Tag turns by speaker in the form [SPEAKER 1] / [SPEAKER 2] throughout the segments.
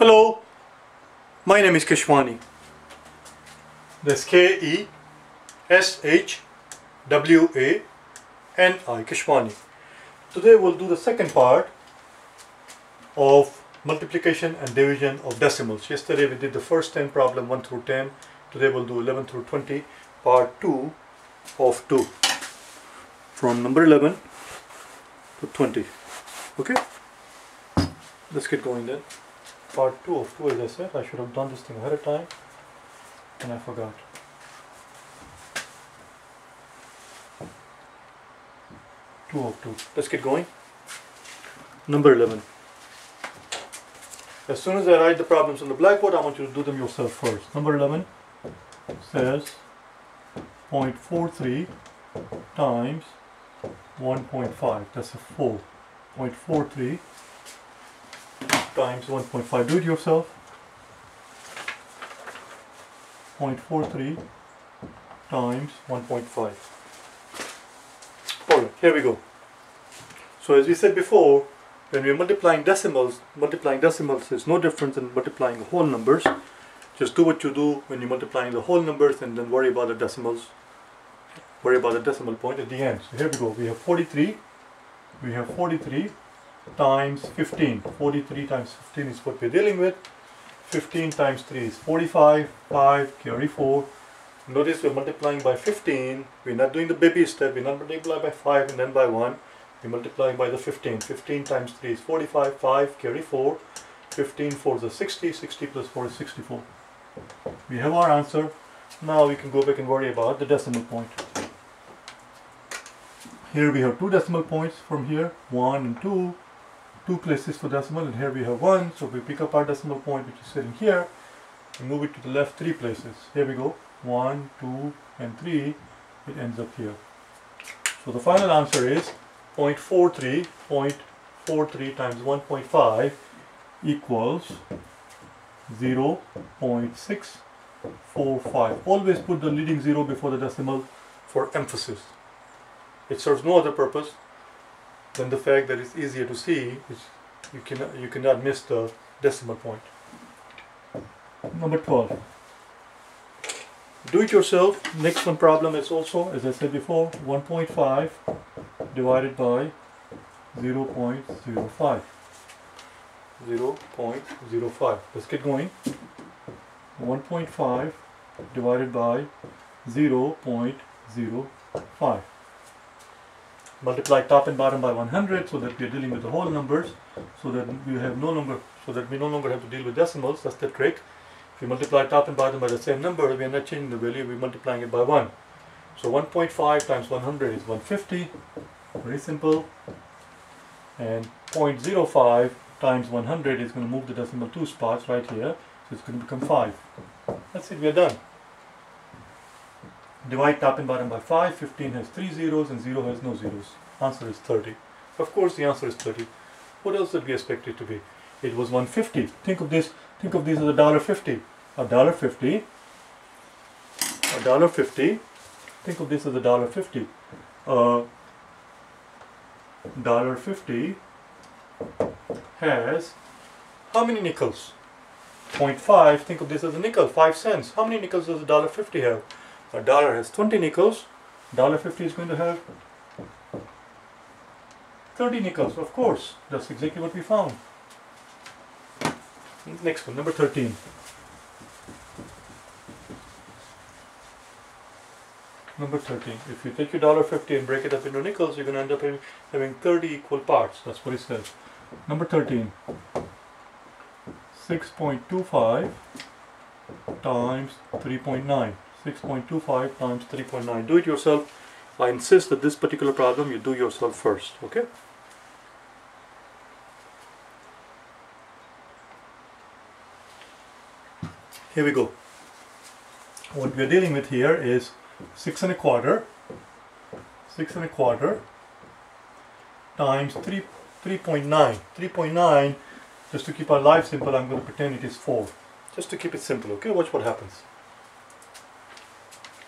[SPEAKER 1] Hello, my name is Keshwani. That's K E S H W A N I, Keshwani. Today we'll do the second part of multiplication and division of decimals. Yesterday we did the first 10 problem 1 through 10. Today we'll do 11 through 20, part 2 of 2. From number 11 to 20. Okay? Let's get going then part 2 of 2 as I said. I should have done this thing ahead of time and I forgot. Two of two. Let's get going. Number 11. As soon as I write the problems on the blackboard, I want you to do them yourself first. Number 11 says 0.43 times 1.5. That's a 4. 0.43 times 1.5. Do it yourself. 0.43 times 1.5. Alright, here we go. So as we said before, when we're multiplying decimals, multiplying decimals is no different than multiplying whole numbers. Just do what you do when you're multiplying the whole numbers and then worry about the decimals. Worry about the decimal point at the end. So here we go. We have 43. We have 43 times 15. 43 times 15 is what we're dealing with. 15 times 3 is 45. 5 carry 4. Notice we're multiplying by 15. We're not doing the baby step. We're not multiplying by 5 and then by 1. We're multiplying by the 15. 15 times 3 is 45. 5 carry 4. 15 4 is 60. 60 plus 4 is 64. We have our answer. Now we can go back and worry about the decimal point. Here we have two decimal points from here, 1 and 2 two places for decimal and here we have one. So we pick up our decimal point which is sitting here and move it to the left three places. Here we go. One two and three. It ends up here. So the final answer is 0.43 0.43 times 1.5 equals 0 0.645 always put the leading zero before the decimal for emphasis. It serves no other purpose than the fact that it's easier to see, you cannot you cannot miss the decimal point. Number 12. Do it yourself. Next one problem is also, as I said before, 1.5 divided by 0 0.05. 0 0.05. Let's get going. 1.5 divided by 0 0.05 multiply top and bottom by 100 so that we are dealing with the whole numbers so that we have no longer so that we no longer have to deal with decimals. That's the trick. If we multiply top and bottom by the same number we are not changing the value we're multiplying it by 1 so 1.5 times 100 is 150 very simple. And 0.05 times 100 is going to move the decimal two spots right here so it's going to become 5 that's it we are done Divide top and bottom by 5. 15 has 3 zeros and 0 has no zeros. Answer is 30. Of course the answer is 30. What else did we expect it to be? It was 150. Think of this, think of this as a dollar 50. A dollar 50. A dollar 50. Think of this as a dollar 50. A dollar 50 has how many nickels? 0.5. Think of this as a nickel, 5 cents. How many nickels does a dollar 50 have? A dollar has 20 nickels, dollar 50 is going to have 30 nickels, of course. That's exactly what we found. Next one, number 13. Number 13. If you take your dollar 50 and break it up into nickels, you're going to end up having, having 30 equal parts. That's what it says. Number 13. 6.25 times 3.9. 6.25 times 3.9. Do it yourself. I insist that this particular problem you do yourself first. Okay? Here we go. What we're dealing with here is six and a quarter, six and a quarter times 3 3.9. 3.9, just to keep our life simple, I'm going to pretend it is 4. Just to keep it simple, okay? Watch what happens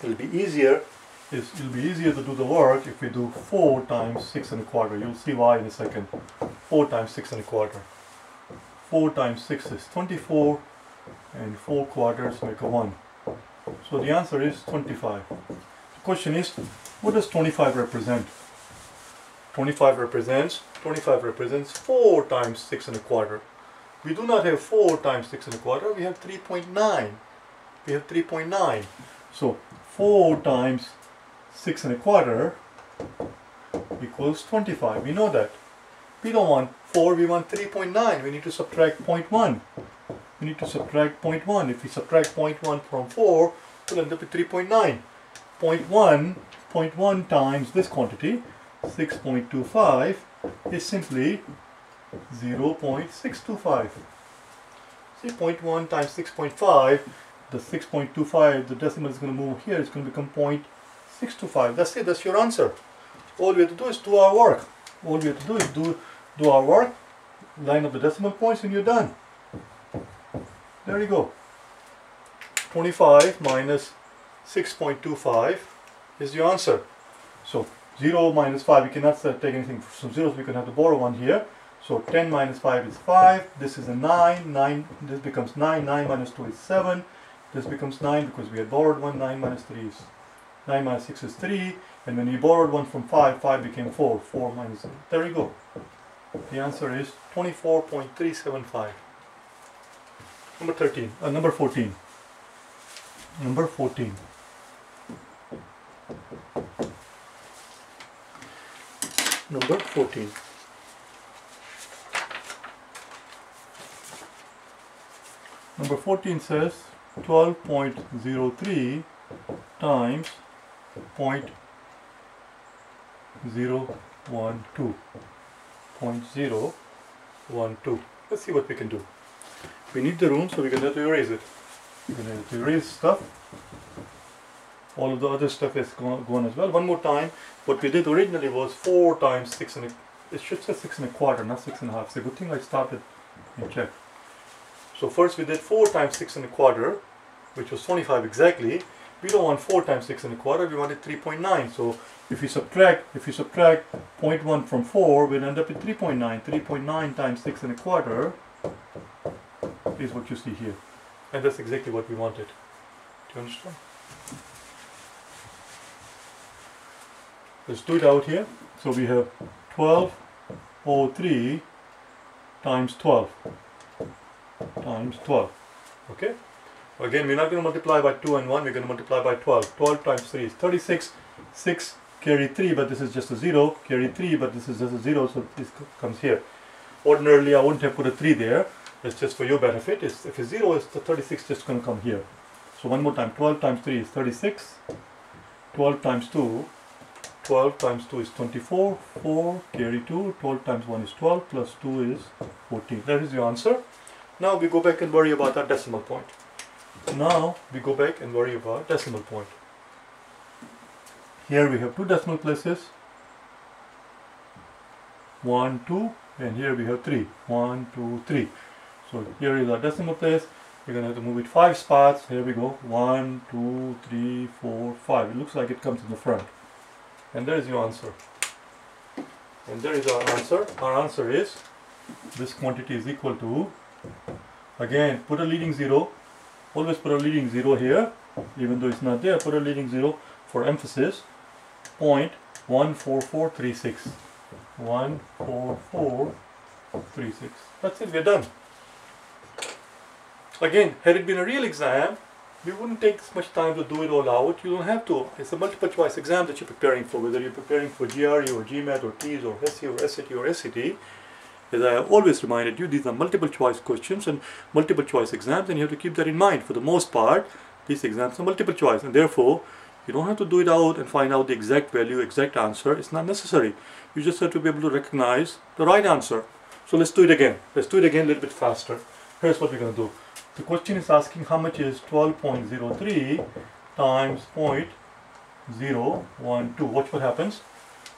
[SPEAKER 1] it'll be easier it'll be easier to do the work if we do 4 times 6 and a quarter. You'll see why in a second. 4 times 6 and a quarter. 4 times 6 is 24 and 4 quarters make a 1. So the answer is 25. The question is, what does 25 represent? 25 represents 25 represents 4 times 6 and a quarter. We do not have 4 times 6 and a quarter, we have 3.9. We have 3.9. So 4 times 6 and a quarter equals 25. We know that. We don't want 4, we want 3.9. We need to subtract 0.1. We need to subtract 0.1. If we subtract 0.1 from 4, we'll end up with 3.9. 0.1, 0.1 times this quantity, 6.25, is simply 0.625. See, 0.1 times 6.5, the 6.25, the decimal is going to move here, it's going to become 0.625. That's it, that's your answer. All we have to do is do our work. All we have to do is do, do our work, line up the decimal points, and you're done. There you go. 25 minus 6.25 is the answer. So 0 minus 5, we cannot take anything from 0, so we can have to borrow one here. So 10 minus 5 is 5, this is a 9, 9, this becomes 9, 9 minus 2 is 7, this becomes 9 because we had borrowed one, 9 minus 3 is, 9 minus 6 is 3, and when we borrowed one from 5, 5 became 4, 4 minus, there you go. The answer is 24.375. Number 13, uh, number 14. Number 14. Number 14. Number 14 says 12.03 times 0.012. 0.012. Let's see what we can do. We need the room, so going to have to erase it. We're going to have to erase stuff. All of the other stuff is gone as well. One more time. What we did originally was 4 times 6 and a, it should say 6 and a quarter, not 6 and a half. It's a good thing I started and checked. So first we did 4 times 6 and a quarter, which was 25 exactly. We don't want 4 times 6 and a quarter, we wanted 3.9. So if you subtract, if you subtract 0.1 from 4, we'll end up with 3.9. 3.9 times 6 and a quarter is what you see here. And that's exactly what we wanted. Do you understand? Let's do it out here. So we have 1203 times 12 times 12. Okay? Again, we're not going to multiply by 2 and 1, we're going to multiply by 12. 12 times 3 is 36. 6 carry 3, but this is just a 0. Carry 3, but this is just a 0, so this comes here. Ordinarily, I wouldn't have put a 3 there. It's just for your benefit. It's, if it's 0, it's the 36 just going to come here. So one more time, 12 times 3 is 36. 12 times 2 12 times 2 is 24, 4, carry 2, 12 times 1 is 12, plus 2 is 14. That is the answer. Now we go back and worry about our decimal point. Now we go back and worry about decimal point. Here we have two decimal places. 1, 2, and here we have 3. 1, 2, 3. So here is our decimal place. We're going to have to move it 5 spots. Here we go. 1, 2, 3, 4, 5. It looks like it comes in the front. And there is your answer. And there is our answer. Our answer is this quantity is equal to, again, put a leading zero. Always put a leading zero here, even though it's not there, put a leading zero for emphasis. Point 14436. 14436. That's it, we're done. Again, had it been a real exam, we wouldn't take as much time to do it all out. You don't have to. It's a multiple choice exam that you're preparing for, whether you're preparing for GRE or GMAT or TEAS or SE or SAT or SAT. As I have always reminded you, these are multiple choice questions and multiple choice exams, and you have to keep that in mind. For the most part, these exams are multiple choice, and therefore, you don't have to do it out and find out the exact value, exact answer. It's not necessary. You just have to be able to recognize the right answer. So let's do it again. Let's do it again a little bit faster. Here's what we're going to do. The question is asking how much is 12.03 times 0.012. Watch what happens.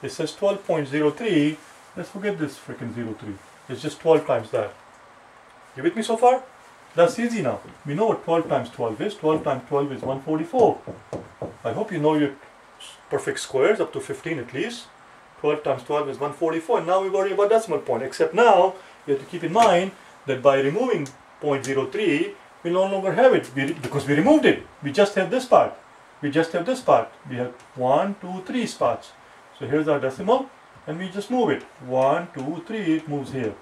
[SPEAKER 1] It says 12.03. Let's forget this freaking 03. It's just 12 times that. You with me so far? That's easy now. We know what 12 times 12 is. 12 times 12 is 144. I hope you know your perfect squares up to 15 at least. 12 times 12 is 144. And now we worry about decimal point. Except now you have to keep in mind that by removing 0.03, we no longer have it because we removed it. We just have this part. We just have this part. We have one, two, three spots. So here's our decimal and we just move it. One, two, three, it moves here.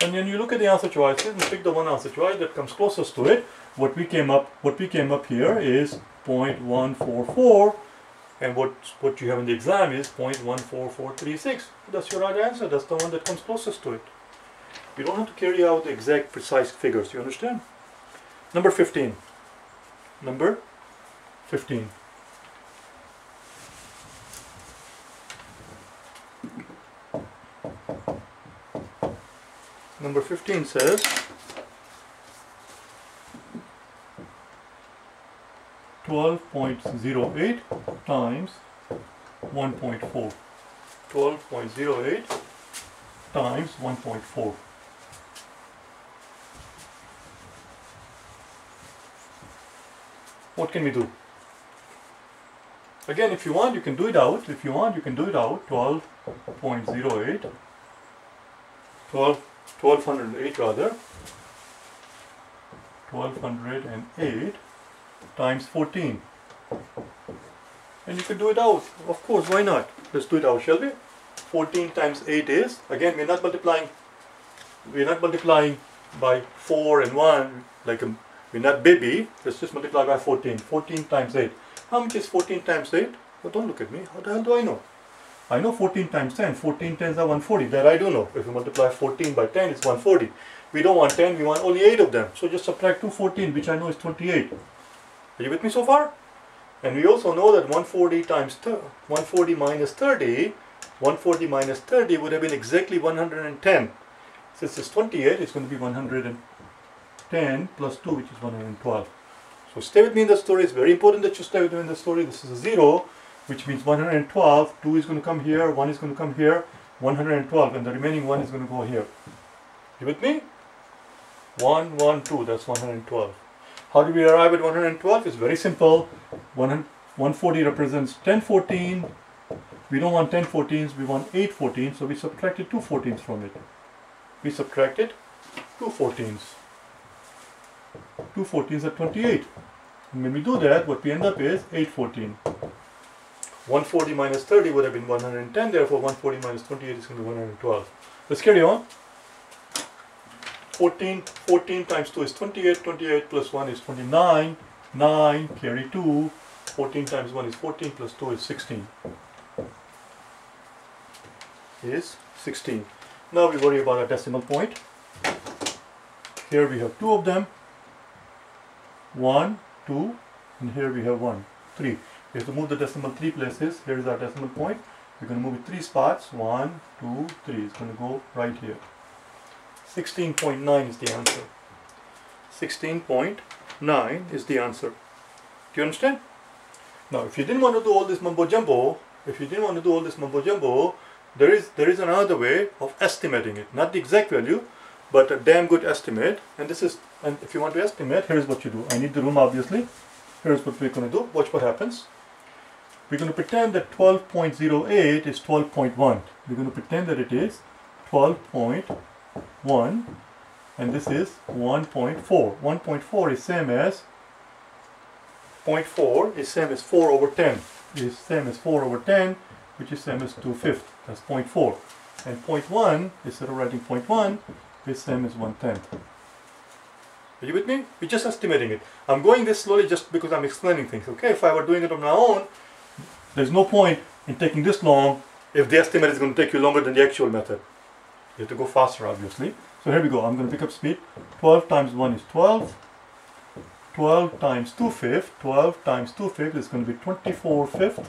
[SPEAKER 1] And then you look at the answer choices and pick the one answer choice that comes closest to it. What we came up what we came up here is 0.144 and what what you have in the exam is 0.14436. That's your right answer. That's the one that comes closest to it. You don't have to carry out the exact precise figures, you understand? Number 15. Number 15. Number 15 says twelve point zero eight times one point four. Twelve point zero eight times one point four. What can we do? Again, if you want, you can do it out. If you want, you can do it out. 12.08. 12, 1208 rather. 1208 times 14. And you can do it out. Of course, why not? Let's do it out, shall we? 14 times 8 is, again, we're not multiplying, we're not multiplying by 4 and 1 like a we're not baby. Let's just multiply by 14. 14 times 8. How much is 14 times 8? Well, don't look at me. How the hell do I know? I know 14 times 10. 14 tens are 140. That I do know. If you multiply 14 by 10, it's 140. We don't want 10. We want only 8 of them. So just subtract 214, which I know is 28. Are you with me so far? And we also know that 140 times 140 minus 30, 140 minus 30 would have been exactly 110. Since it's 28, it's going to be 110. plus 2 which is 112. So stay with me in the story. It's very important that you stay with me in the story. This is a 0 which means 112. 2 is going to come here, 1 is going to come here, 112 and the remaining 1 is going to go here. You with me? 1, 1, 2, that's 112. How do we arrive at 112? It's very simple. 140 represents 10 14. We don't want 10 14s, we want 8 14s, so we subtracted 2 14s from it. We subtracted 2 14s. 2 14s are 28. And when we do that, what we end up is 814. 140 minus 30 would have been 110, therefore 140 minus 28 is going to be 112. Let's carry on. 14, 14 times 2 is 28, 28 plus 1 is 29, 9, carry 2, 14 times 1 is 14, plus 2 is 16. Is 16. Now we worry about a decimal point. Here we have two of them, 1, 2, and here we have 1, 3. We have to move the decimal 3 places. Here is our decimal point. We're going to move it 3 spots. One, two, three. It's going to go right here. 16.9 is the answer. 16.9 is the answer. Do you understand? Now, if you didn't want to do all this mumbo jumbo, if you didn't want to do all this mumbo jumbo, there is there is another way of estimating it. Not the exact value, but a damn good estimate. And this is, and if you want to estimate, here's what you do. I need the room, obviously. Here's what we're going to do. Watch what happens. We're going to pretend that 12.08 is 12.1. We're going to pretend that it is 12.1 and this is 1.4. 1.4 is same as 0.4 is same as 4 over 10 is same as 4 over 10 which is same as 2 fifths. That's 0.4. And 0.1, instead of writing 0.1, is same as one tenth. Are you with me? We're just estimating it. I'm going this slowly just because I'm explaining things, okay? If I were doing it on my own, there's no point in taking this long if the estimate is going to take you longer than the actual method. You have to go faster, obviously. So here we go. I'm going to pick up speed. 12 times 1 is 12. 12 times 2 fifths. 12 times 2 fifths is going to be 24 fifths.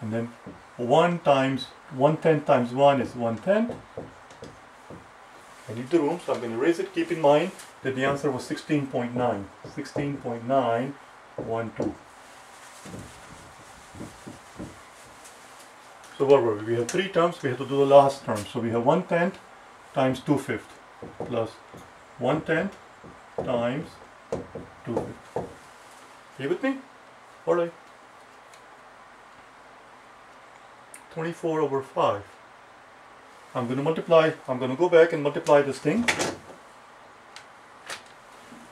[SPEAKER 1] And then 1 times 1 tenth times 1 is 1 tenth. I need the room, so I'm going to erase it. Keep in mind that the answer was 16.9. 16.912. So what were we? We have three terms. We have to do the last term. So we have 1 tenth times 2 fifths plus 1 tenth times 2 fifths. Are you with me? Alright. 24 over 5. I'm going to multiply, I'm going to go back and multiply this thing.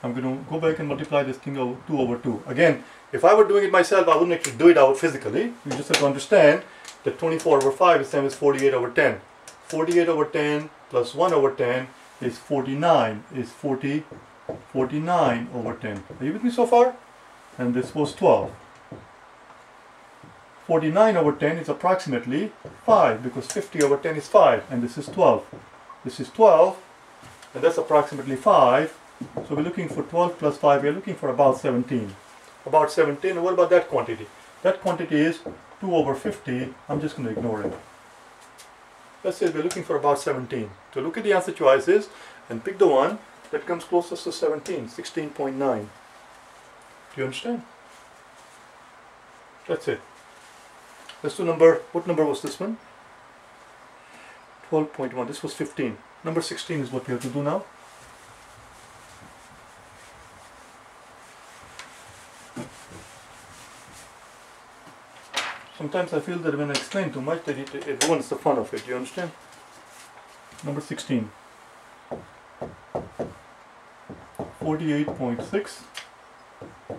[SPEAKER 1] I'm going to go back and multiply this thing over 2 over 2. Again, if I were doing it myself, I wouldn't actually do it out physically. You just have to understand that 24 over 5 is same as 48 over 10. 48 over 10 plus 1 over 10 is 49, is 40, 49 over 10. Are you with me so far? And this was 12. 49 over 10 is approximately 5 because 50 over 10 is 5 and this is 12. This is 12 and that's approximately 5. So we're looking for 12 plus 5, we're looking for about 17. About 17, what about that quantity? That quantity is 2 over 50, I'm just going to ignore it. Let's say we're looking for about 17. So look at the answer choices and pick the one that comes closest to 17, 16.9. Do you understand? That's it. Let's do number, what number was this one? 12.1, this was 15. Number 16 is what we have to do now. Sometimes I feel that when I explain too much that it, it ruins the fun of it, you understand? Number 16. 48.6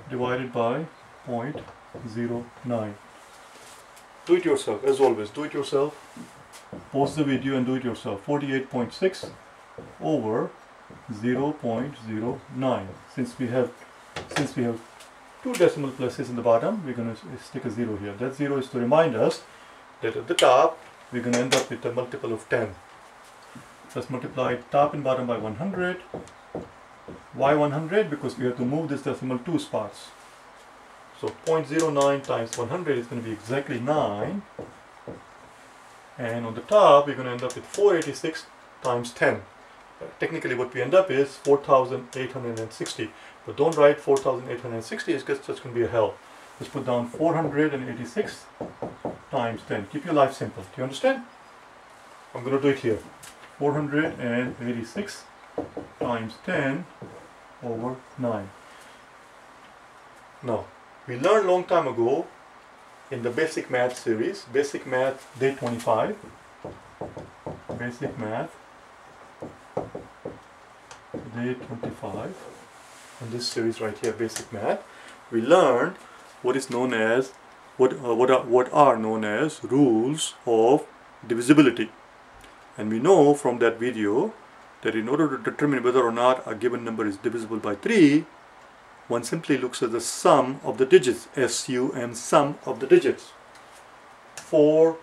[SPEAKER 1] divided by 0.09 do it yourself as always do it yourself pause the video and do it yourself 48.6 over 0.09 since we have since we have two decimal places in the bottom we're going to stick a zero here that zero is to remind us that at the top we're going to end up with a multiple of 10 let's multiply top and bottom by 100 why 100 because we have to move this decimal two spots so 0.09 times 100 is going to be exactly 9. And on the top, we're going to end up with 486 times 10. Uh, technically, what we end up is 4,860. But don't write 4,860, it's just, going to be a hell. Let's put down 486 times 10. Keep your life simple. Do you understand? I'm going to do it here. 486 times 10 over 9. Now, we learned long time ago in the basic math series, basic math day 25, basic math day 25, in this series right here, basic math, we learned what is known as, what, uh, what, are, what are known as rules of divisibility. And we know from that video that in order to determine whether or not a given number is divisible by 3, one simply looks at the sum of the digits, S-U-M, sum of the digits. 4,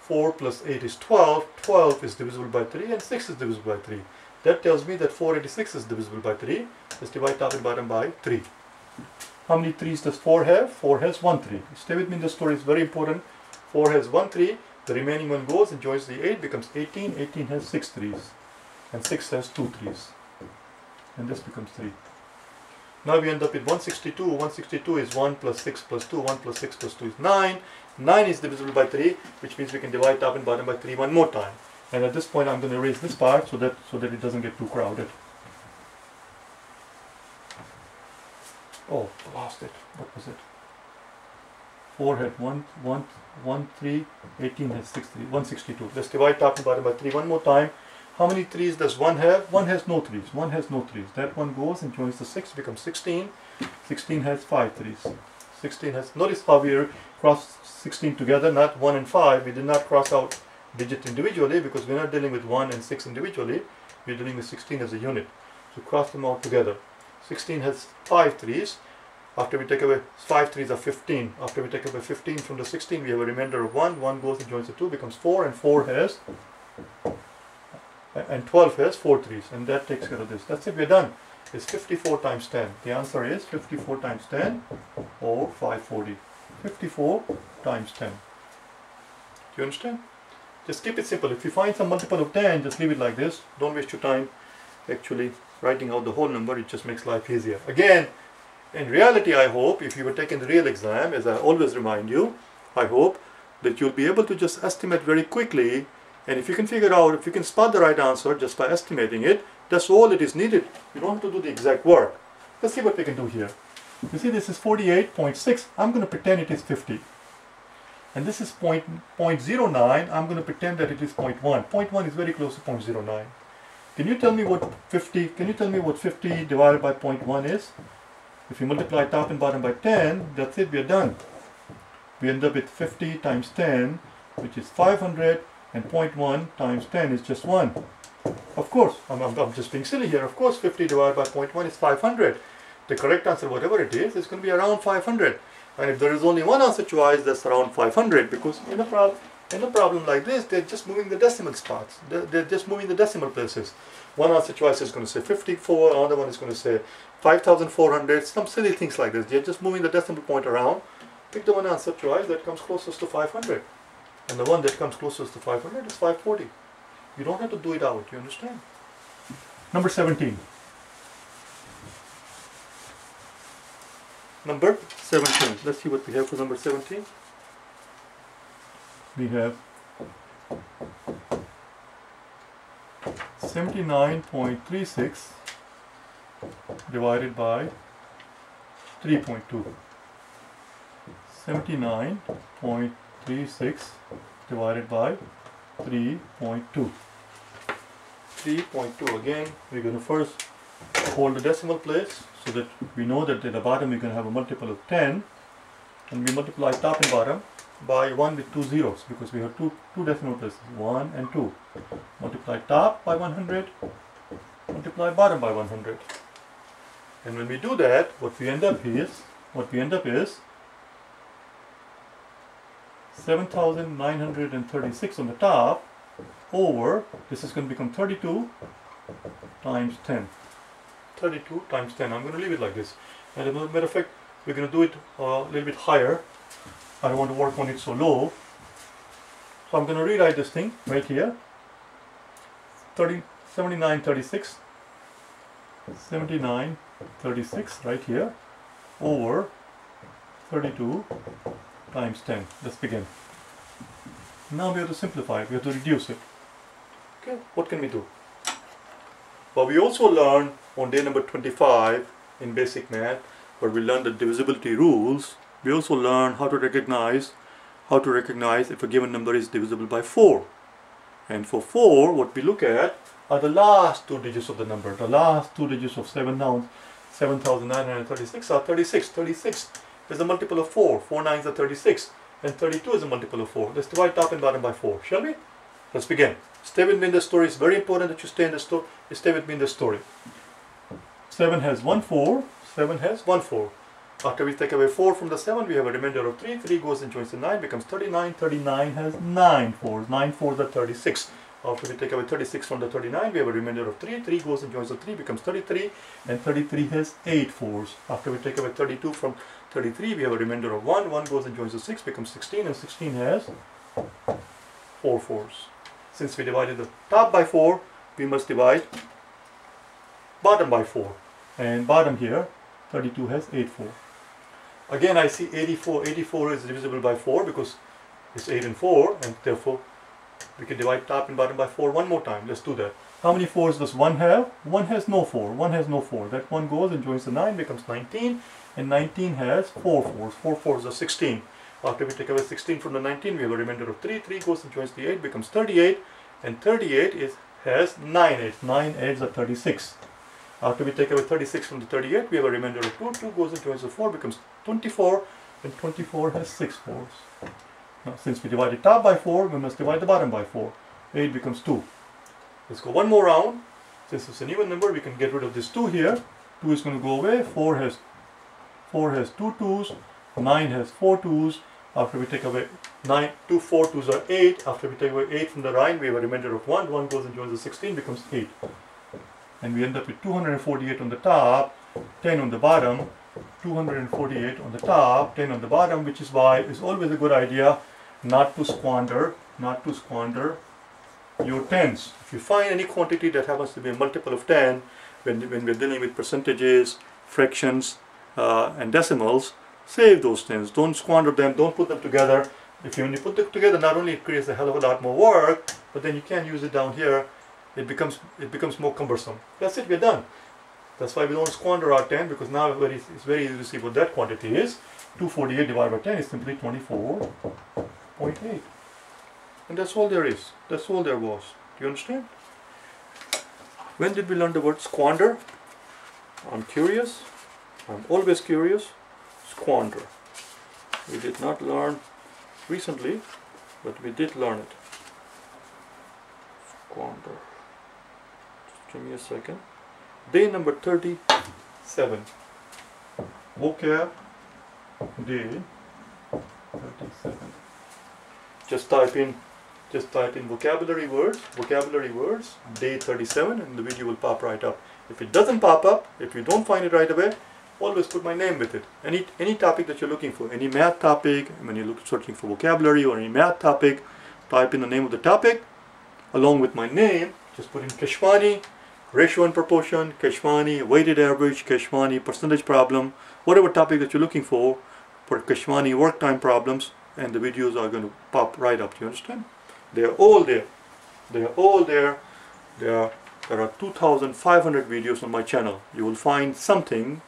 [SPEAKER 1] 4 plus 8 is 12, 12 is divisible by 3 and 6 is divisible by 3. That tells me that 486 is divisible by 3. Let's divide top and bottom by 3. How many 3's does 4 have? 4 has 1 3. Stay with me the story, it's very important. 4 has 1 3, the remaining one goes and joins the 8, becomes 18. 18 has 6 3's. And 6 has 2 3's. And this becomes 3. Now we end up with 162. 162 is 1 plus 6 plus 2. 1 plus 6 plus 2 is 9. 9 is divisible by 3, which means we can divide top and bottom by 3 one more time. And at this point I'm going to erase this part so that so that it doesn't get too crowded. Oh, lost it. What was it? 4 had 1, 1, 1, 3, 18 had 6, 3, 162. Let's divide top and bottom by 3 one more time. How many threes does one have? One has no threes. One has no threes. That one goes and joins the 6, becomes 16. 16 has 5 threes. 16 has, notice how we cross 16 together, not 1 and 5. We did not cross out digit individually because we're not dealing with 1 and 6 individually. We're dealing with 16 as a unit. So cross them all together. 16 has 5 threes. After we take away 5 threes are 15. After we take away 15 from the 16, we have a remainder of 1. 1 goes and joins the 2, becomes 4, and 4 has and 12 has 4 threes and that takes care of this. That's it, we're done. It's 54 times 10. The answer is 54 times 10 or 540. 54 times 10. Do you understand? Just keep it simple. If you find some multiple of 10, just leave it like this. Don't waste your time actually writing out the whole number. It just makes life easier. Again, in reality, I hope, if you were taking the real exam, as I always remind you, I hope that you'll be able to just estimate very quickly and if you can figure out, if you can spot the right answer just by estimating it, that's all that is needed. You don't have to do the exact work. Let's see what we can do here. You see this is 48.6. I'm going to pretend it is 50. And this is point, 0.09, I'm going to pretend that it is 0.1. 0.1 is very close to 0.09. Can you tell me what 50, can you tell me what 50 divided by 0.1 is? If you multiply top and bottom by 10, that's it, we are done. We end up with 50 times 10, which is 500, and 0.1 times 10 is just 1. Of course, I'm, I'm, I'm just being silly here. Of course, 50 divided by 0.1 is 500. The correct answer, whatever it is, is going to be around 500. And if there is only one answer choice, that's around 500 because in a, in a problem like this, they're just moving the decimal spots. They're, they're just moving the decimal places. One answer choice is going to say 54, another one is going to say 5,400, some silly things like this. They're just moving the decimal point around. Pick the one answer choice that comes closest to 500. And the one that comes closest to 500 is 540. You don't have to do it out, you understand? Number 17. Number 17. Let's see what we have for number 17. We have 79.36 divided by 3.2. 79.36 divided by 3.2. 3.2 again, we're going to first hold the decimal place so that we know that at the bottom we're going to have a multiple of 10 and we multiply top and bottom by 1 with two zeros because we have two, two decimal places, 1 and 2. Multiply top by 100, multiply bottom by 100. And when we do that, what we end up is, what we end up is 7,936 on the top over, this is going to become 32 times 10. 32 times 10. I'm going to leave it like this. And as a matter of fact, we're going to do it uh, a little bit higher. I don't want to work on it so low. So I'm going to rewrite this thing right here. 30, 79, 36. 79, 36 right here over 32 times 10. Let's begin. Now we have to simplify it. We have to reduce it. Okay, what can we do? But we also learned on day number 25 in basic math where we learned the divisibility rules. We also learned how to recognize how to recognize if a given number is divisible by 4. And for 4, what we look at are the last two digits of the number. The last two digits of 7 nouns, 7,936 are 36. 36 is a multiple of 4. 4 nines are 36. And 32 is a multiple of 4. Let's divide top and bottom by 4, shall we? Let's begin. Stay with me in the story. It's very important that you stay in the story. Stay with me in the story. 7 has 1 4. 7 has 1 4. After we take away 4 from the 7, we have a remainder of 3. 3 goes and joins the 9, becomes 39. 39 has 9 4s. 9 4s are 36. After we take away 36 from the 39, we have a remainder of 3. 3 goes and joins the 3, becomes 33. And 33 has 8 4s. After we take away 32 from 33, we have a remainder of 1. 1 goes and joins the 6, becomes 16. And 16 has 4 4s. Since we divided the top by 4, we must divide bottom by 4. And bottom here, 32 has 8 4. Again, I see 84. 84 is divisible by 4 because it's 8 and 4, and therefore we can divide top and bottom by 4 one more time. Let's do that. How many 4s does 1 have? 1 has no 4. 1 has no 4. That 1 goes and joins the 9, becomes 19, and 19 has 4 4s. 4 4s are 16. After we take away 16 from the 19, we have a remainder of 3. 3 goes and joins the 8, becomes 38. And 38 is has 9 8s. 9 8s are 36. After we take away 36 from the 38, we have a remainder of 2. 2 goes and joins the 4, becomes 24. And 24 has 6 4s. Now, since we divided top by 4, we must divide the bottom by 4. 8 becomes 2. Let's go one more round. Since it's an even number, we can get rid of this 2 here. 2 is going to go away. 4 has 4 has 2 2s. 9 has 4 2s. After we take away 9, 2, 4, 2s are 8. After we take away 8 from the line, we have a remainder of 1. 1 goes and joins the 16, becomes 8. And we end up with 248 on the top, 10 on the bottom, 248 on the top, 10 on the bottom, which is why it's always a good idea not to squander, not to squander your tens. If you find any quantity that happens to be a multiple of 10, when, when we're dealing with percentages, fractions, uh, and decimals, Save those things. Don't squander them. Don't put them together. If you, when you put them together, not only it creates a hell of a lot more work, but then you can't use it down here. It becomes it becomes more cumbersome. That's it. We're done. That's why we don't squander our 10 because now it's very easy to see what that quantity is. 248 divided by 10 is simply 24.8. And that's all there is. That's all there was. Do you understand? When did we learn the word squander? I'm curious. I'm always curious. Squander. We did not learn recently, but we did learn it. Squander. Just give me a second. Day number 37. Vocab day 37. Just type in just type in vocabulary words, vocabulary words, day 37 and the video will pop right up. If it doesn't pop up, if you don't find it right away, always put my name with it. Any any topic that you're looking for, any math topic, when you're looking, searching for vocabulary or any math topic, type in the name of the topic along with my name, just put in Keshwani, ratio and proportion, Keshwani, weighted average, Keshwani, percentage problem, whatever topic that you're looking for, for Keshwani work time problems, and the videos are going to pop right up. Do you understand? They're all there. They're all there. There are, there are 2,500 videos on my channel. You will find something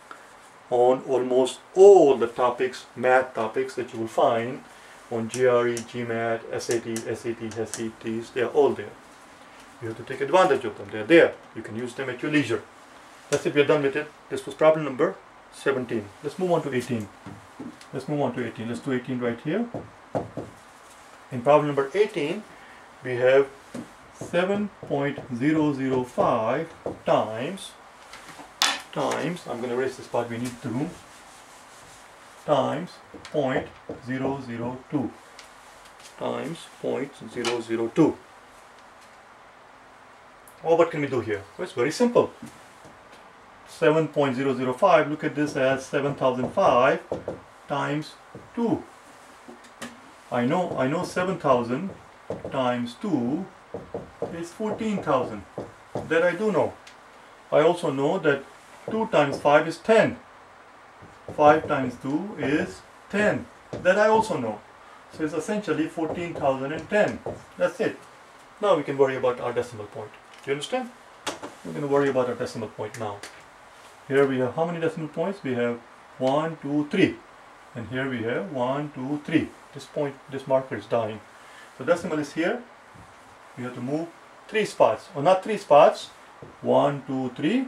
[SPEAKER 1] on almost all the topics, math topics that you will find on GRE, GMAT, SAT, SAT, SATs. They are all there. You have to take advantage of them. They're there. You can use them at your leisure. That's it. We're done with it. This was problem number 17. Let's move on to 18. Let's move on to 18. Let's do 18 right here. In problem number 18, we have 7.005 times times, I'm going to erase this part, we need room, times 0.002 times 0.002. Oh, what can we do here? Well, it's very simple. 7.005, look at this as 7005 times 2. I know, I know 7000 times 2 is 14,000. That I do know. I also know that 2 times 5 is 10. 5 times 2 is 10. That I also know. So it's essentially 14,010. That's it. Now we can worry about our decimal point. Do you understand? We're going to worry about our decimal point now. Here we have how many decimal points? We have 1, 2, 3. And here we have 1, 2, 3. This point, this marker is dying. So decimal is here. We have to move 3 spots. Or not 3 spots. 1, 2, 3.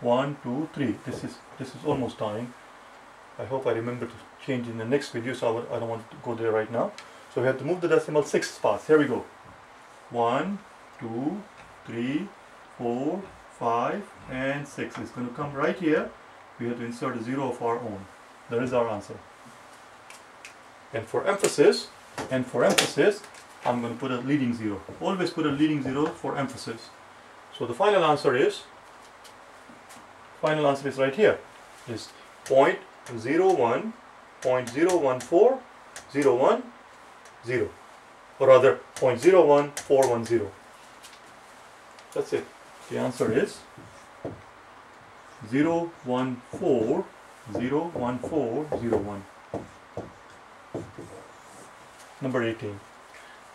[SPEAKER 1] 1, 2, 3. This is, this is almost dying. I hope I remember to change in the next video so I, don't want to go there right now. So we have to move the decimal 6 spots. Here we go. 1, 2, 3, 4, 5 and 6. It's going to come right here. We have to insert a 0 of our own. That is our answer. And for emphasis, and for emphasis, I'm going to put a leading 0. Always put a leading 0 for emphasis. So the final answer is, final answer is right here. Is 0 0.01, 0.014, 01, 0. Or rather 0.01410. That's it. The answer is 014, 01401. Number 18.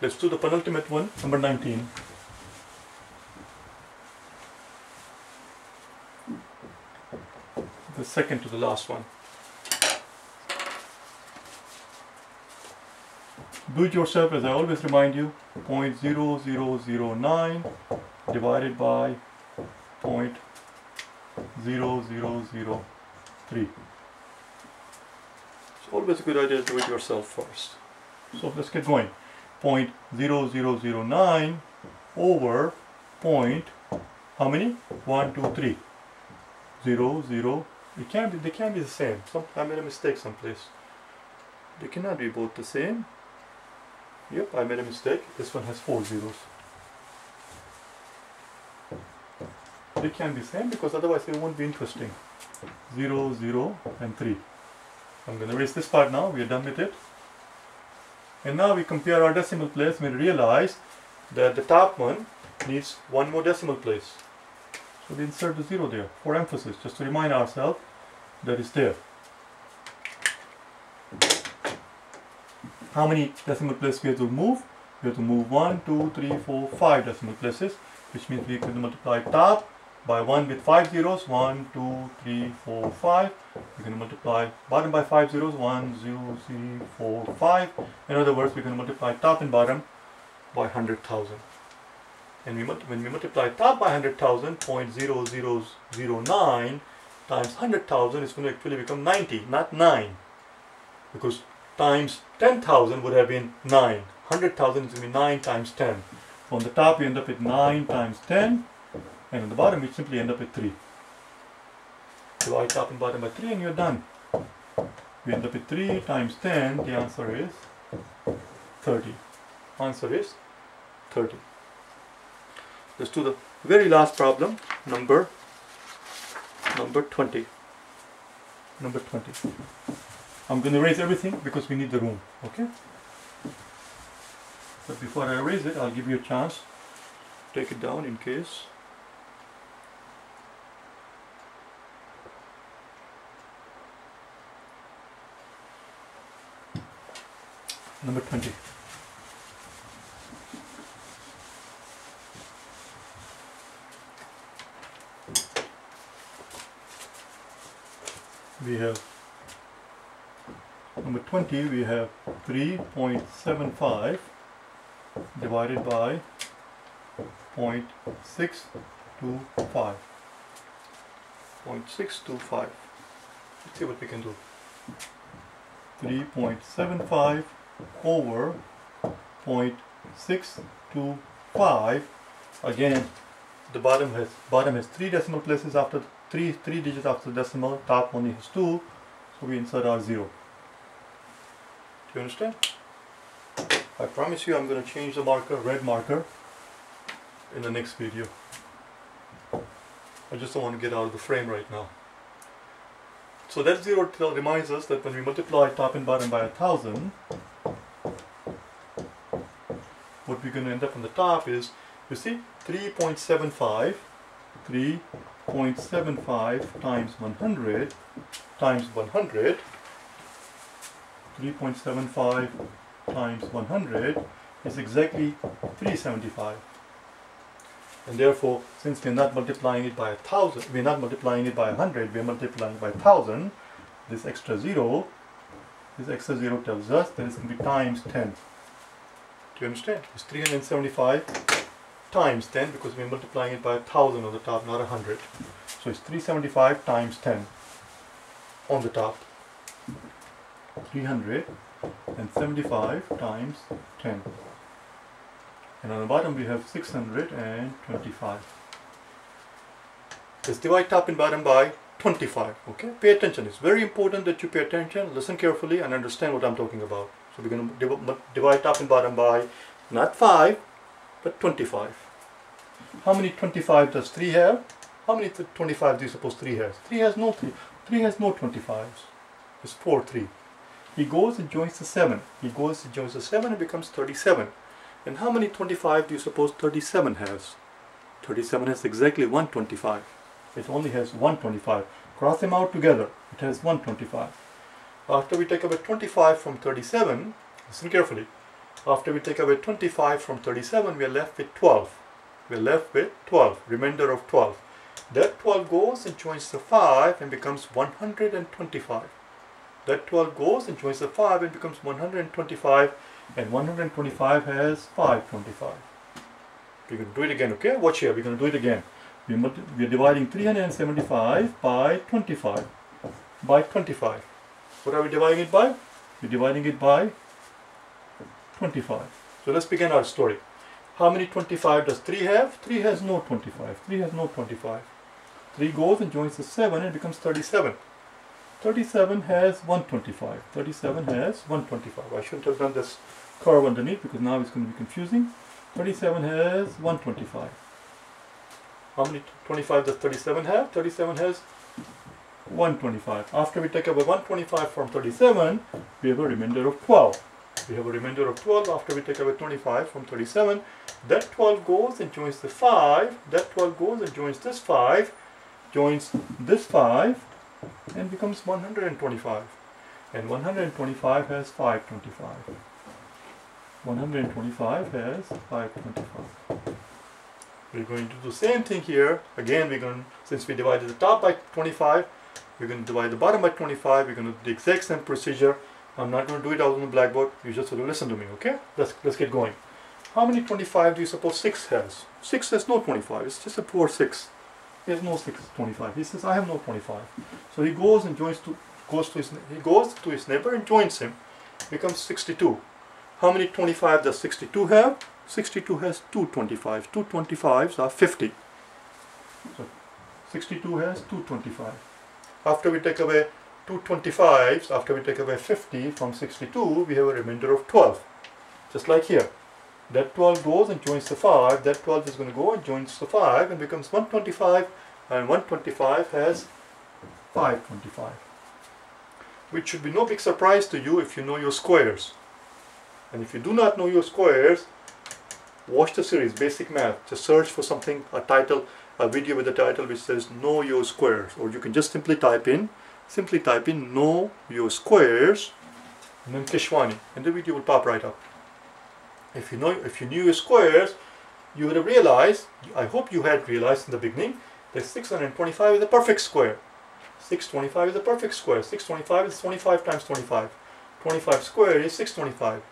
[SPEAKER 1] Let's do the penultimate one, number 19. The second to the last one. Do it yourself as I always remind you, 0.0009 divided by 0.0003. It's always a good idea to do it yourself first. So let's get going. 0.0009 over point, how many? 1, 2, 3. 0, 0. It can't be, they can't be the same. Some, I made a mistake someplace. They cannot be both the same. Yep, I made a mistake. This one has four zeros. They can be same because otherwise it won't be interesting. 0, 0 and 3. I'm going to erase this part now. We are done with it. And now we compare our decimal place and we realize that the top one needs one more decimal place. We insert the 0 there for emphasis, just to remind ourselves that it's there. How many decimal places we have to move? We have to move 1, 2, 3, 4, 5 decimal places, which means we to multiply top by 1 with 5 zeros, 1, 2, 3, 4, 5. We're going to multiply bottom by 5 zeros, 1, 0, 3, 4, 5. In other words, going to multiply top and bottom by 100,000. And we when we multiply top by 100,000, 0.0009 times 100,000 is going to actually become 90, not 9. Because times 10,000 would have been 9. 100,000 is going to be 9 times 10. On the top, we end up with 9 times 10 and on the bottom we simply end up with 3. Divide top and bottom by 3 and you're done. We end up with 3 times 10, the answer is 30. Answer is 30. Let's do the very last problem, number number 20. Number 20. I'm going to erase everything because we need the room, okay? But before I erase it, I'll give you a chance take it down in case. number 20. We have number 20 we have 3.75 divided by 0.625 0.625 let's see what we can do. 3.75 over 0.625 again the bottom has bottom has three decimal places after three three digits after the decimal top only has two so we insert our zero. Do you understand? I promise you I'm going to change the marker red marker in the next video. I just don't want to get out of the frame right now. So that zero reminds us that when we multiply top and bottom by a thousand what we're going to end up on the top is, you see, 3.75, 3.75 times 100 times 100, 3.75 times 100 is exactly 375. And therefore, since we're not multiplying it by a thousand, we're not multiplying it by a hundred, we're multiplying by a thousand, this extra zero, this extra zero tells us that it's going to be times 10. Do you understand? It's 375 times 10 because we're multiplying it by a 1000 on the top, not a 100. So it's 375 times 10 on the top. 375 times 10. And on the bottom we have 625. Let's divide top and bottom by 25. Okay, pay attention. It's very important that you pay attention, listen carefully, and understand what I'm talking about. So we're going to divide top and bottom by not 5, but 25. How many 25 does 3 have? How many 25 do you suppose 3 has? 3 has no 3. 3 has no 25s. It's 4, 3. He goes and joins the 7. He goes and joins the 7 and becomes 37. And how many 25 do you suppose 37 has? 37 has exactly 125. It only has 125. Cross them out together. It has 125. After we take away 25 from 37, listen carefully, after we take away 25 from 37, we are left with 12. We are left with 12, remainder of 12. That 12 goes and joins the 5 and becomes 125. That 12 goes and joins the 5 and becomes 125 and 125 has 525. We're going to do it again, okay? Watch here, we're going to do it again. We're dividing 375 by 25. By 25. What are we dividing it by? We're dividing it by 25. So let's begin our story. How many 25 does 3 have? 3 has no 25. 3 has no 25. 3 goes and joins the 7 and becomes 37. 37 has 125. 37 has 125. I shouldn't have done this curve underneath because now it's going to be confusing. 37 has 125. How many 25 does 37 have? 37 has 125. After we take away 125 from 37, we have a remainder of 12. We have a remainder of 12 after we take away 25 from 37. That 12 goes and joins the 5. That 12 goes and joins this 5, joins this 5, and becomes 125. And 125 has 525. 125 has 525. We're going to do the same thing here. Again, we're going, since we divided the top by 25, we're going to divide the bottom by 25. We're going to do the exact same procedure. I'm not going to do it out on the blackboard. You just have to listen to me, okay? Let's, let's get going. How many 25 do you suppose 6 has? 6 has no 25. It's just a poor 6. He has no 6 25. He says, I have no 25. So he goes and joins to, goes to his, he goes to his neighbor and joins him. Becomes 62. How many 25 does 62 have? 62 has two 25. Two 25s are 50. So 62 has two 25. After we take away two 25s, after we take away 50 from 62, we have a remainder of 12. Just like here. That 12 goes and joins the 5. That 12 is going to go and joins the 5 and becomes 125. And 125 has 525. Which should be no big surprise to you if you know your squares. And if you do not know your squares, watch the series Basic Math. Just search for something, a title, a video with a title which says Know Your Squares. Or you can just simply type in, simply type in Know Your Squares and then Keshwani and the video will pop right up. If you know, if you knew squares, you would have realized, I hope you had realized in the beginning, that 625 is a perfect square. 625 is a perfect square. 625 is 25 times 25. 25 squared is 625.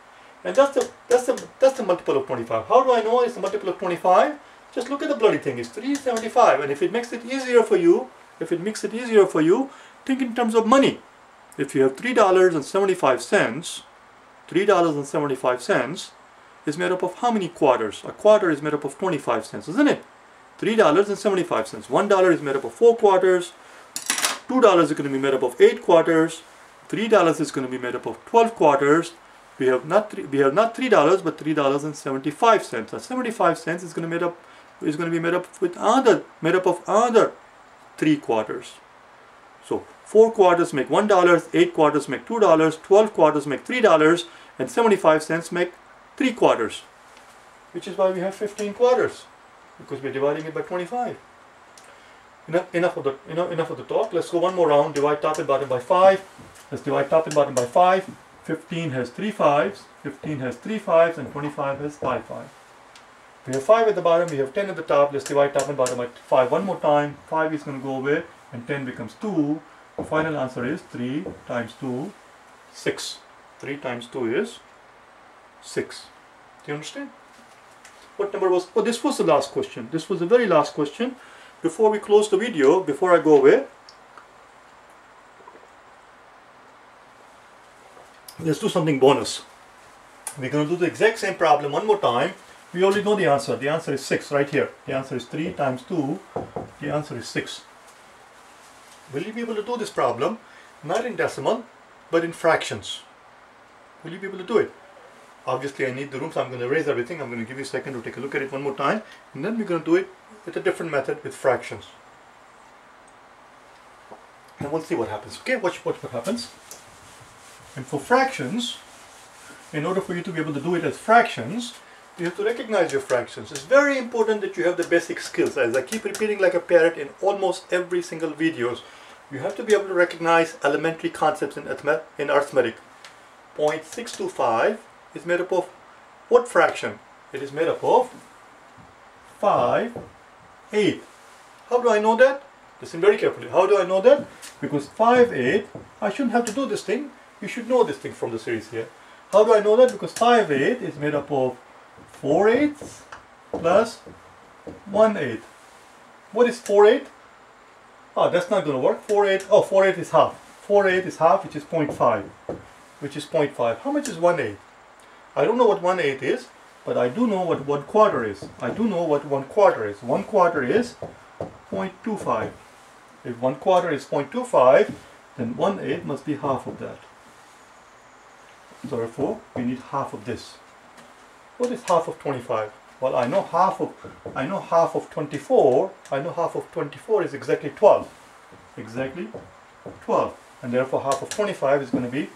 [SPEAKER 1] And that's the that's the that's the multiple of 25. How do I know it's a multiple of 25? Just look at the bloody thing. It's 375. And if it makes it easier for you, if it makes it easier for you, think in terms of money. If you have $3.75, $3.75 is made up of how many quarters? A quarter is made up of 25 cents, isn't it? $3.75. $1 is made up of 4 quarters. $2 is going to be made up of 8 quarters. $3 is going to be made up of 12 quarters. We have not three, we have not $3 but $3.75. Now 75 cents is going to made up is going to be made up with other made up of other 3 quarters. So 4 quarters make $1, 8 quarters make $2, 12 quarters make $3 and 75 cents make 3 quarters. Which is why we have 15 quarters because we're dividing it by 25. Enough, enough of the enough, enough of the talk. Let's go one more round. Divide top and bottom by 5. Let's divide top and bottom by 5. 15 has 3 5s, 15 has 3 5s, and 25 has 5 5. We have 5 at the bottom, we have 10 at the top. Let's divide top and bottom by 5 one more time. 5 is going to go away, and 10 becomes 2. Final answer is 3 times 2, 6. 3 times 2 is 6. Do you understand? What number was, oh this was the last question. This was the very last question. Before we close the video, before I go away, let's do something bonus. We're going to do the exact same problem one more time. We already know the answer. The answer is 6 right here. The answer is 3 times 2. The answer is 6. Will you be able to do this problem? Not in decimal, but in fractions. Will you be able to do it? Obviously I need the room, so I'm going to erase everything. I'm going to give you a second to take a look at it one more time. And then we're going to do it with a different method with fractions. And we'll see what happens. Okay, watch, watch what happens. And for fractions, in order for you to be able to do it as fractions, you have to recognize your fractions. It's very important that you have the basic skills. As I keep repeating like a parrot in almost every single videos, you have to be able to recognize elementary concepts in, in arithmetic. 0.625 is made up of what fraction? It is made up of 5, 8. How do I know that? Listen very carefully. How do I know that? Because 5, 8, I shouldn't have to do this thing. You should know this thing from the series here. How do I know that? Because 5 8 is made up of 4 eighths plus 1 8. What is 4 8? Oh, that's not going to work. 4 8, oh, 4 8 is half. 4 8 is half, which is 0.5. Which is 0.5. How much is 1 8? I don't know what 1 8 is, but I do know what 1 quarter is. I do know what 1 quarter is. 1 quarter is 0.25. If 1 quarter is 0.25, then 1 8 must be half of that. So therefore, we need half of this. What is half of 25? Well, I know half of I know half of 24. I know half of 24 is exactly 12. Exactly 12. And therefore half of 25 is going to be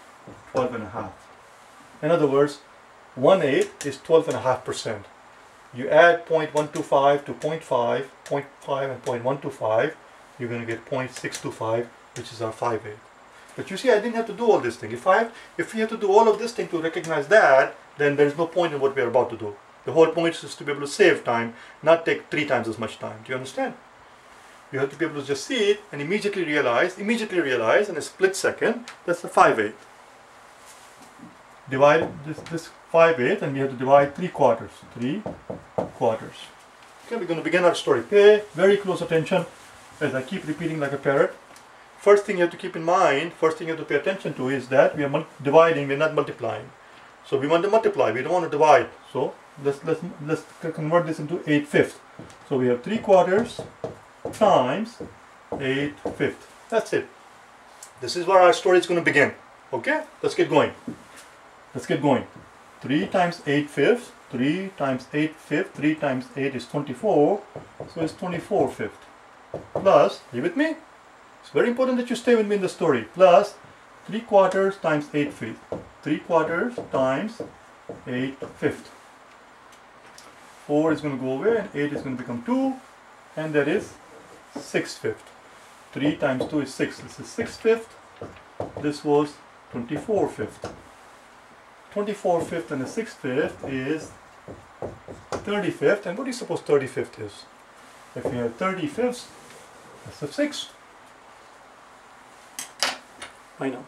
[SPEAKER 1] 12 and a half. In other words, 1 8 is 12 and a half percent. You add 0.125 to 0.5, 0.5 and 0.125, you're going to get 0.625, which is our 5 8. But you see, I didn't have to do all this thing. If I, if we have to do all of this thing to recognize that, then there's no point in what we're about to do. The whole point is to be able to save time, not take three times as much time. Do you understand? You have to be able to just see it and immediately realize, immediately realize in a split second, that's the 5 8. Divide this, this 5 8 and we have to divide 3 quarters. 3 quarters. Okay, we're going to begin our story. Pay very close attention as I keep repeating like a parrot. First thing you have to keep in mind, first thing you have to pay attention to is that we are dividing, we're not multiplying. So we want to multiply, we don't want to divide. So let's, let's, let's convert this into 8 fifths. So we have 3 quarters times 8 fifths. That's it. This is where our story is going to begin. Okay, let's get going. Let's get going. 3 times 8 fifths, 3 times 8 fifths, 3 times 8 is 24, so it's 24 fifths. Plus, are you with me? It's very important that you stay with me in the story. Plus 3 quarters times 8 fifths. 3 quarters times 8 fifths. 4 is going to go away and 8 is going to become 2 and that is 6 fifths. 3 times 2 is 6. This is 6 fifths. This was 24 fifths. 24 fifth and a 6 fifth is 35th. And what do you suppose 35th is? If you have 30 fifths, that's a 6. I know.